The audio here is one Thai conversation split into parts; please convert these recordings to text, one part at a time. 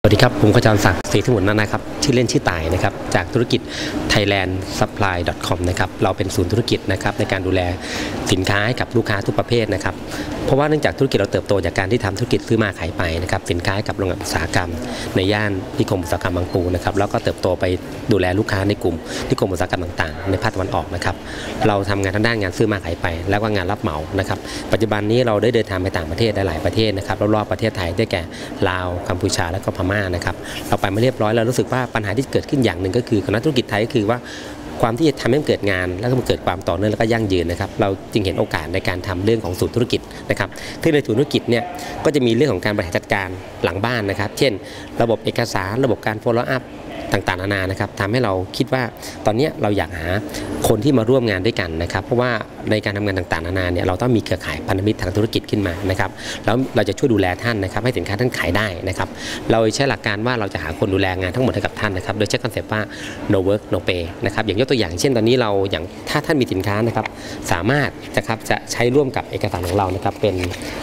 สวัสดีครับ ผมขจรศักดิ์ศรีสมุนนานะครับ ชื่อเล่นชื่อตายนะครับ จากธุรกิจ Thailand Supply com นะครับ เราเป็นศูนย์ธุรกิจนะครับในการดูแล สินค้าให้กับลูกค้าทุกประเภทนะครับ เพราะว่าเนื่องจากธุรกิจเราเติบโตจากการที่ทำธุรกิจซื้อมาขายไปนะครับสินค้าให้กับโรงงานอุตสาหกรรม ในย่านนิคมอุตสาหกรรมบางปูนะครับแล้วก็เติบโตไปดูแลลูกค้าในกลุ่มนิคมอุตสาหกรรมต่างๆ ในภาคตะวันออกนะครับเราทำงานทางด้านงานซื้อมาขายไป แล้วก็งานรับเหมานะครับปัจจุบันนี้เราได้เดินทางไปต่างประเทศหลายประเทศนะครับรอบๆประเทศไทยได้แก่ลาวกัมพูชาและก็พม่านะครับเราไปมาเรียบร้อยแล้วรู้สึกว่าปัญหาที่เกิดขึ้นอย่างหนึ่งก็คือของนักธุรกิจไทยก็คือว่า ความที่จะทำให้มันเกิดงาน แล้วก็มันเกิดความต่อเนื่องแล้วก็ยั่งยืนนะครับ เราจึงเห็นโอกาสในการทำเรื่องของศูนย์ธุรกิจนะครับที่ในศูนย์ธุรกิจเนี่ยก็จะมีเรื่องของการบริหารจัดการหลังบ้านนะครับ เช่น ระบบเอกสาร ระบบการ follow up ต่างๆนานานะครับทำให้เราคิดว่าตอนนี้เราอยากหาคนที่มาร่วมงานด้วยกันนะครับ เพราะว่าในการทำงานต่างๆนานาเนี่ยเราต้องมีเครือข่ายพันธมิตรทางธุรกิจขึ้นมานะครับแล้วเราจะช่วยดูแลท่านนะครับ ให้สินค้าท่านขายได้นะครับ เราใช้หลักการว่าเราจะหาคนดูแลงานทั้งหมดให้กับท่านนะครับ โดยใช้คอนเซปต์ว่า no work no pay นะครับอย่างยกตัวอย่างเช่นตอนนี้เราอย่างถ้าท่านมีสินค้านะครับสามารถนะครับจะใช้ร่วมกับเอกสารของเรานะครับเป็น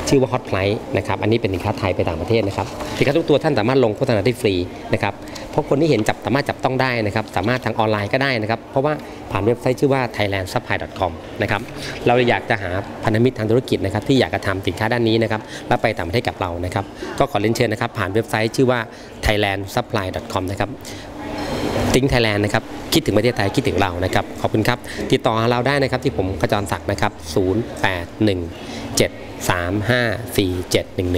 ชื่อว่า hot price นะครับอันนี้เป็นสินค้าไทยไปต่างประเทศนะครับสินค้าทุกตัวท่านสามารถลงโฆษณาได้ฟรีนะครับ เพราะคนที่เห็นจับสามารถจับต้องได้นะครับ สามารถทางออนไลน์ก็ได้นะครับ เพราะว่าผ่านเว็บไซต์ชื่อว่า thailandsupply.com นะครับเราอยากจะหาพันธมิตรทางธุรกิจนะครับที่อยากจะทำสินค้าด้านนี้นะครับแล้วไปต่างประเทศกับเรานะครับก็ขอเรียนเชิญนะครับ ผ่านเว็บไซต์ชื่อว่า thailandsupply.com นะครับติ้งไทยแลนด์นะครับคิดถึงประเทศไทยคิดถึงเรานะครับขอบคุณครับ ติดต่อเราได้นะครับที่ผมขจรศักดิ์นะครับ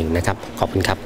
0817354711 นะครับขอบคุณครับ